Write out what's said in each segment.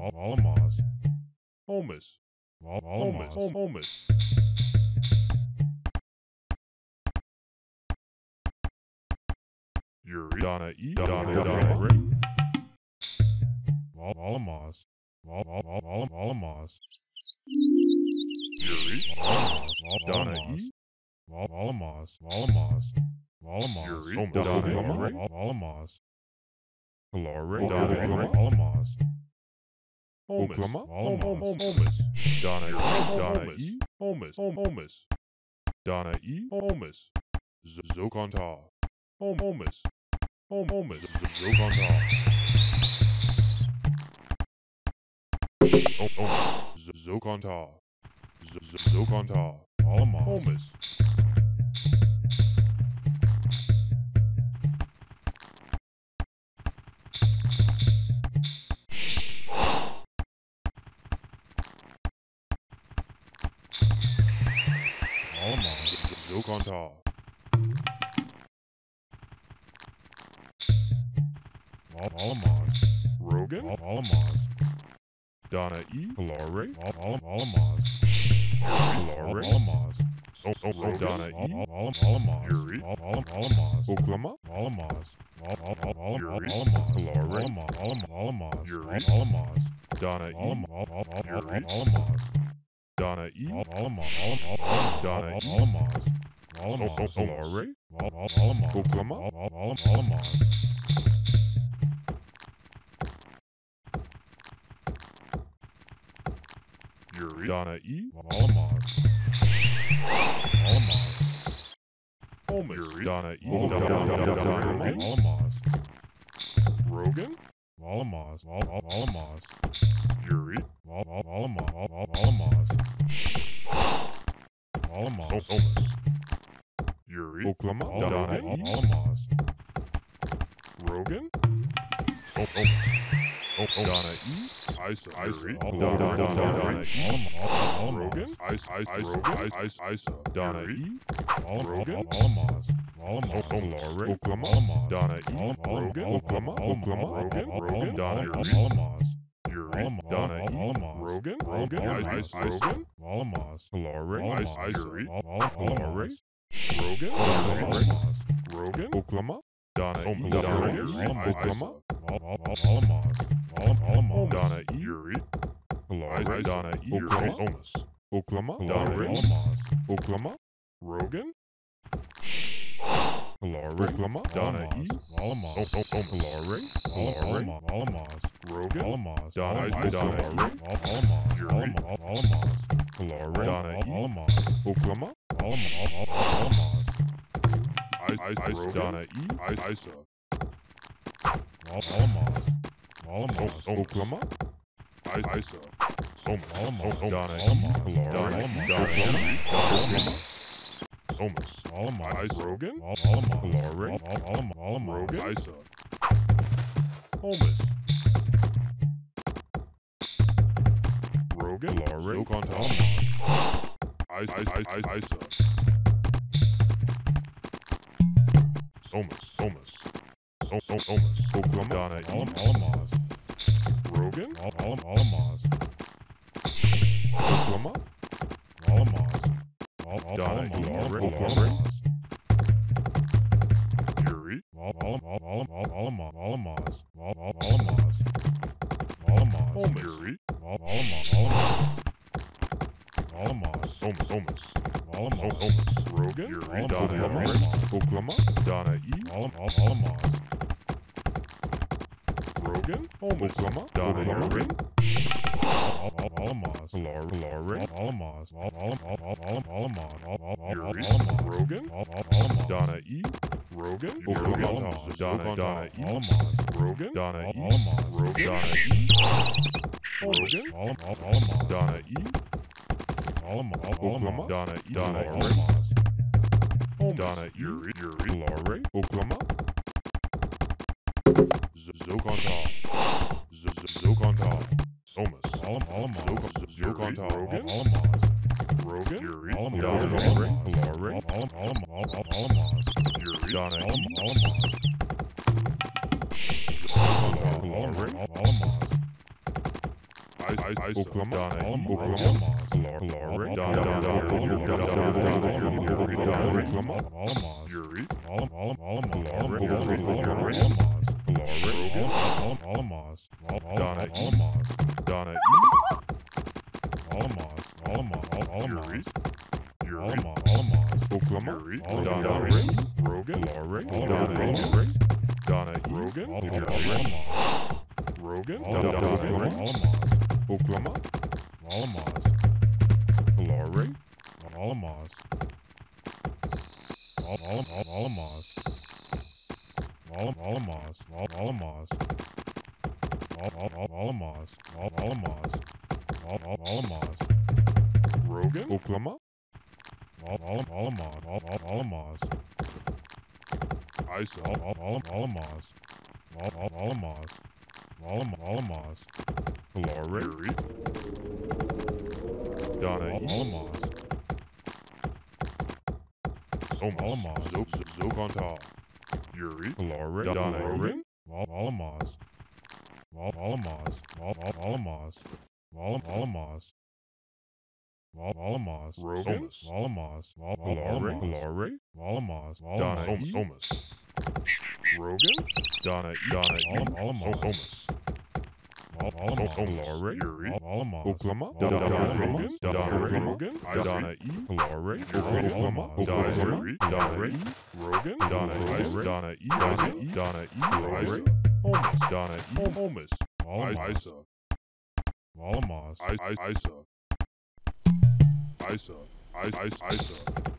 Alamos, Homus, Al- Homus. Yuri, Donna E, Donna, Donna Ray, Al- Alamos, Al- Al- Al- Al- Alamos, Yuri, Donna E, Al- Alamos, Alamos, Alamos, Yuri, Donna Al- Ray, Al- Alamos, Oklahoma, Hom- Hom- Alamos. Homus, Donna E, Donna Homus, E, Homus, Hom- Homus, Donna E, Homus, Z- Zokonta, Hom- Homus, Hom- Homus, Z- Zokonta. Z- Zokonta, Al- Alamos, Rogan, Al- Alamos, Donna E, Kalare, Al- Al- Alamos, Al- Kalare, Alamos, Oh, oh, Donna E, Al- Al- Yuri. Al- Al- Oklahoma, Alamos, Al- Al- Al- Al- Yuri. Alamos, Kalare. Alamos, Alamos, Alamos, Yuri. Al- Alamos, Donna E, Alamos, Al- Al- Al- Yuri. Al- Alamos, Donna E, Al- Alamos, Al- Al- Al- Donna E. Alamos, Oh, oh. Al- Al- Al- Alamos, Yuri, Donna E, Homus, Yuri, Donna E, E, Alamos, Rogan, Al- Alamos, Yuri, Al- Al- Alamos, Al- Al- Alamos, Alamos, Homus, Yuri, Oklahoma, Donna Al- Alamos, Rogan, oh, oh, oh, Donna E, Isa, Al- Donna, Donna, Donna, Donna Alamos, Al- Alamos, Rogan, Isa, Isa, Rogan, Isa, Isa, Donna E, Rogan. Kalare, Oklahoma, Donna E, Rogan, Oklahoma, Oklahoma, Rogan, Rogan, Donna, Al- Yuri, Alamos, Yuri, Alamos, Donna Rogan, Rogan, Isa, Alamos, Rogan, Alamos, Kalare, Alamos, Isa, Yuri, Al- Al- Rogan, Al- Kalare, Alamos, Rogan, Oklahoma, Donna E, Al- Donna Al- Yuri, Alamos, Oklahoma, Al- Al- Al- Alamos, Alamos, Donna E, Yuri, Donna E, Oklahoma, Oklahoma, Donna E, Alamos, Oklahoma, Rogan, Kalare, Oklahoma, Donna E, Alamos, Oh, oh, oh, Kalare, Kalare, Alamos, Alamos, Rogan, Alamos, Donna E, Alamos, Donna E, Alamos, Yuri. Alamos, Alamos, Kalare, Donna E, Alamos, Oklahoma, Alamos, Alamos, I, I, I, Donna E, I, Isa, Alamos, Alamos, Oh, Oklahoma, I, Isa, Oh, Alamos, oh, Donna E, Alamos, Donna E, Oklahoma, Omus, Alamos, I, Rogan, Al- Alamos, Kalare, Al- Al- Alamos, Alamos, Rogan, Isa, Omus, Rogan, Kalare, Zokonta, I, I, I, I, Isa, Omus, Omus, O- O- Omus, Oklahoma, Donna E, Al- Alamos, Rogan, Al- Al- Alamos, Oklahoma, Alamos, Al- Al- Donna Alamos, E, Al- Oklahoma, Alamos, Yuri, Al- Alamos, Omus, Rogan, Yuri, Alamos, Donna E, Alamaz. Alamos, Oklahoma, Donna E, Al- Al- Alamos, Rogan, Oklahoma, Donna E, Al- Al- Alamos, Kalare, Kalare, Al- Alamos, Al- Al- Al- Al- Al- Rogan, Alamos, Donna E, Rogan, Yuri, Oklahoma, Alamos, Donna, Donna E, Alamos, Rogan, Donna Al- E, Alamos, Rogan, Rogan, Al- Al- Alamos, Donna Alamos, Al- Oklahoma, Alamos, Donna Al- Donna Alamos, Donna Yuri, Yuri, Kalare, Oklahoma, Z- Zokonta, Z- Z- Zokonta, Omus, Al- Alamos, Zok- Z- Zokonta, Al- Rogan, Alamos, Rogan, Yuri, Alamos, Donna Alamos, Kalare, Al- Kalare, Al- Alamos, Al- Al- Alamos, Yuri, Donna Al- E, Alamos, Zokonta, Al- Kalare, Al- Alamos, Isa, Oklahoma, Donna E, Oklahoma, Glory, Donna, Donna, Donna, Oklahoma, Yuri, Donna E, Donna E, Yuri, Yuri, Oklahoma, Yuri, All Donna Donna E, Rogan, Glory, Donna E, Donna E, Rogan, Rogan, All Donna Donna E, Oklahoma, Glory, Rogan, Oklahoma, Isa, Glory, Yuri, Donna E, Alamos. Zo- Zo- Zokonta, Yuri, Glory, Donna E, Glory, Alamos. Alamos. Alamos. Alamos. Alamos. Rogan, Alamos. Glory, Glory, Alamos. Donna E, Rogan, Donna Donna E, Alamos. Alamos. Yuri, Alamos. Oklahoma, Donna Rogan, Donna Rogan, Donna E, Glory, Yuri, Donna Yuri, Donna E, Rogan, Donna E, Donna E, Donna E, Donna E, Glory, Isa, Donna E, Holmes, I- Alamos. Isa, I- Isa, I- I-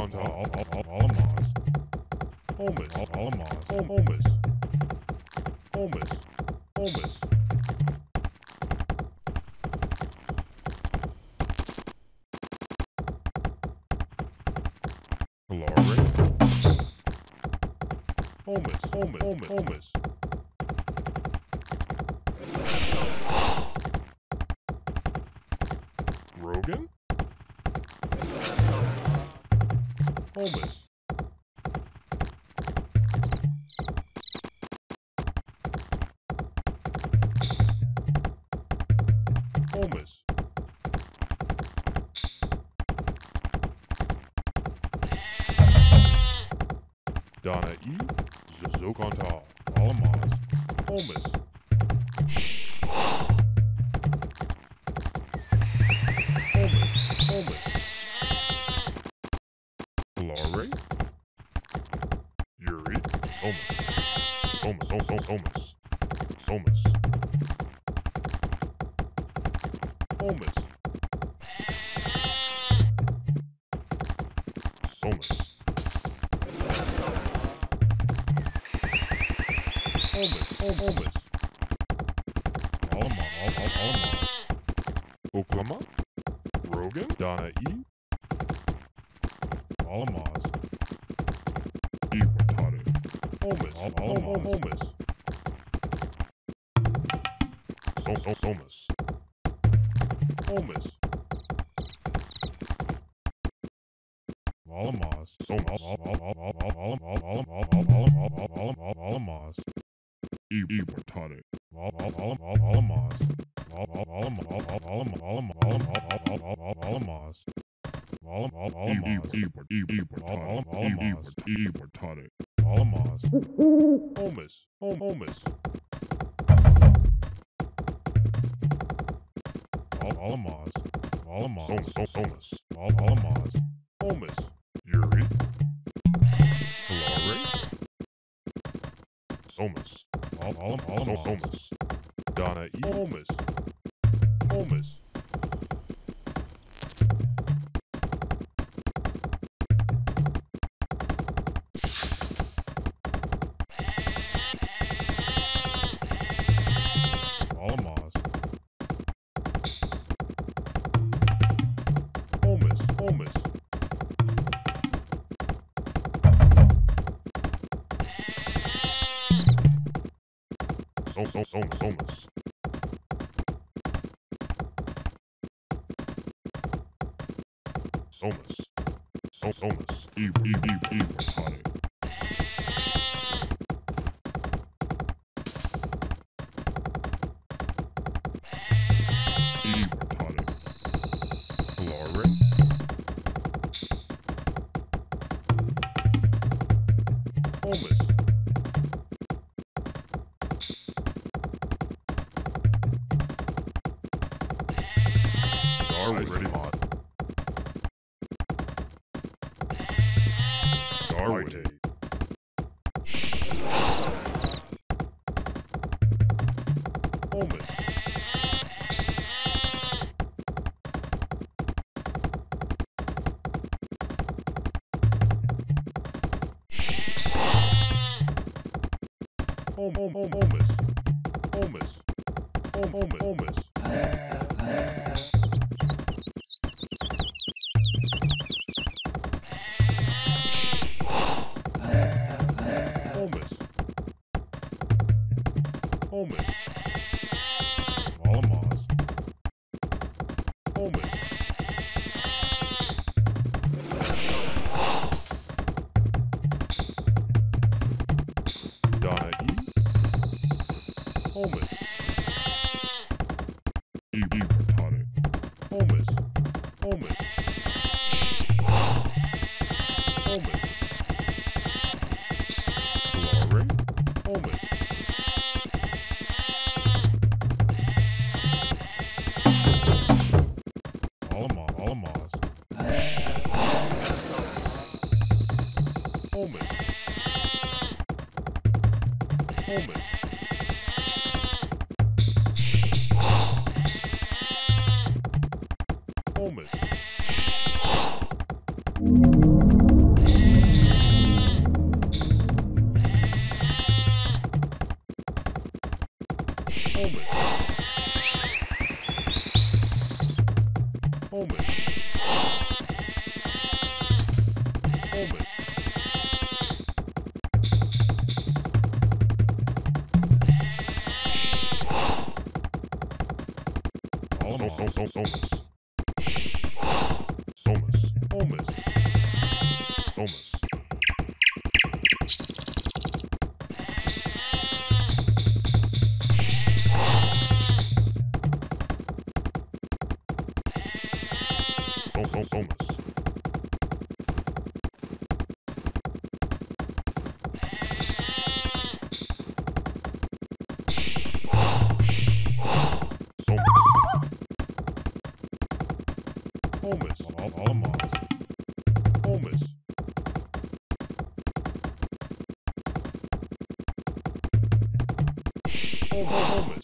Zo- Zokonta, Alamos. Holmes, Alamos. Hol- Holmes, Holmes, Holmes, Glory, Holmes, Holmes, Holmes, Holmes, Donna E, Z- Zokonta, Alamos. Holmes, Holmes, Holmes, Holmes, Alamos. Alamos. Oklahoma, Hol- Holmes, Alamos. Alamos. Somas, so, Somas, Alamos. Holmes, Yuri, Glory, Somas, So, Alamos. Donna E, Holmes, Holmes, Transformers. Som, som, somers. Somers. Som, somers. Eve, Eve, Eve, Eve, already. moment. Bournemouth. tom, tom. performers. Performers.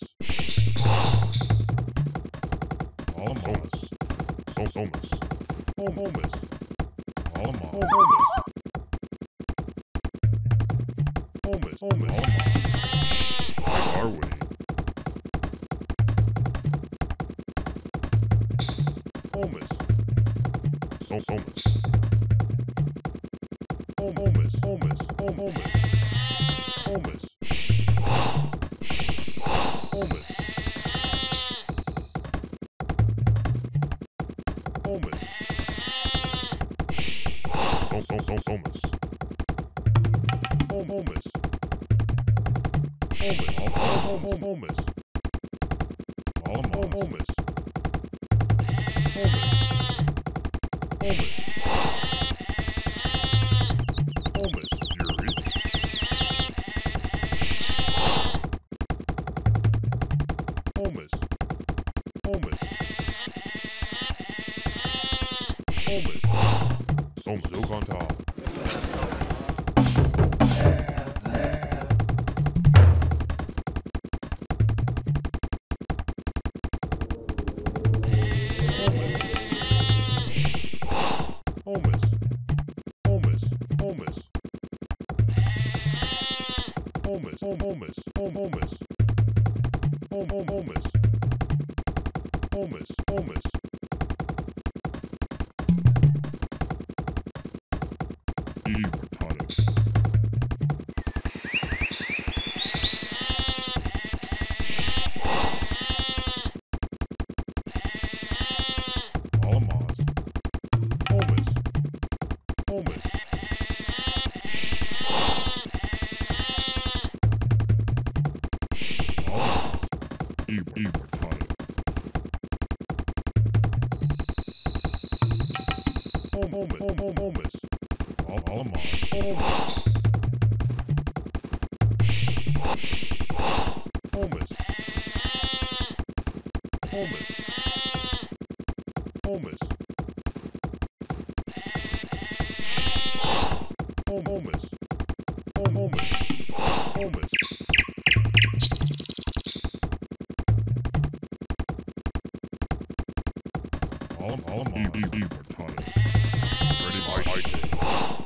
Thomas. Thomas. Thomas. Thomas. Thomas. Thomas. Alam- Alamos. E E E retarded. Ready my fighting. Al-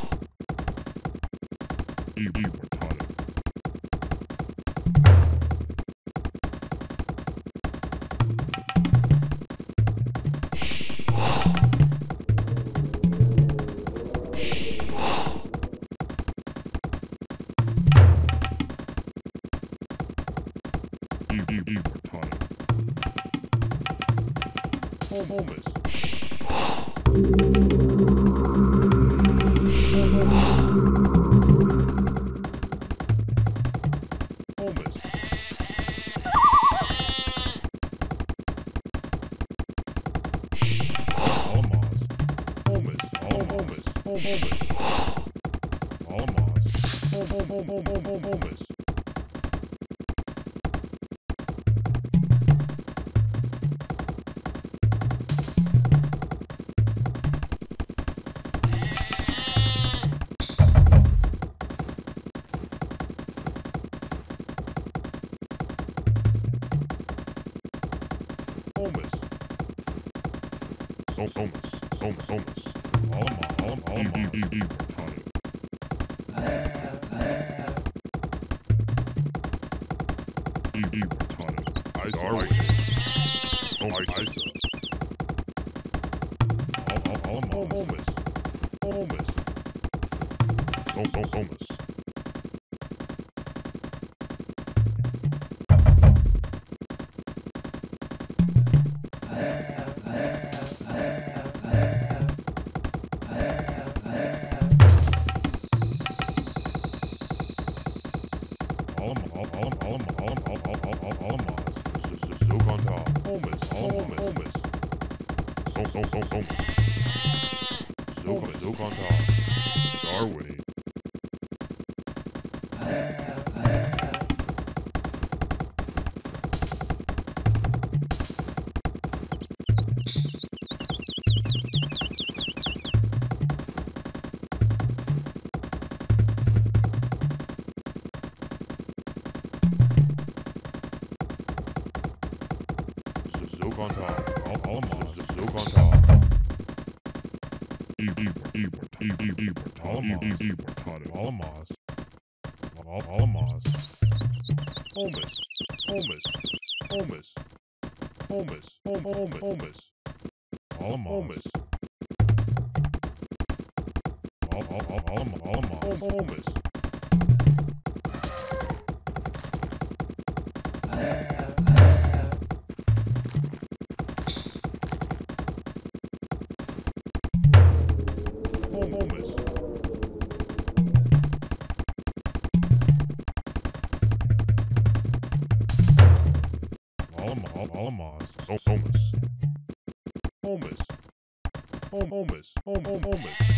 Home homeless. Homeless. Alamos. Homeless. Home homeless. Home homeless. Alamos. Home home home home home home homeless. Homeless. Al- Al- Home Alamos. Retarded. E E E Oh, oh, oh, oh.